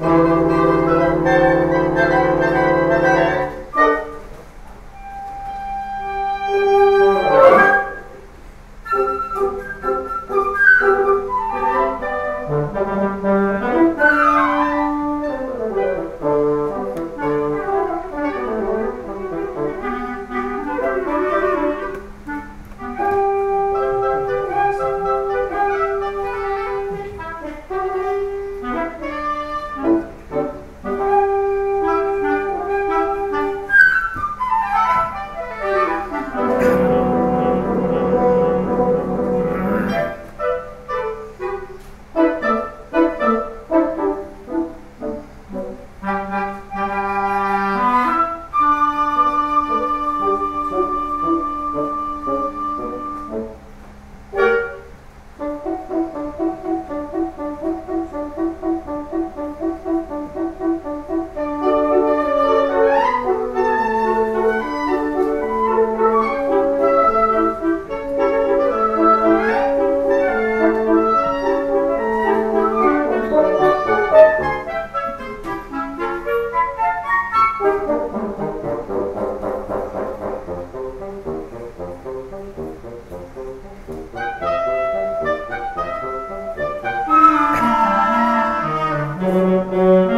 Bye. Amen.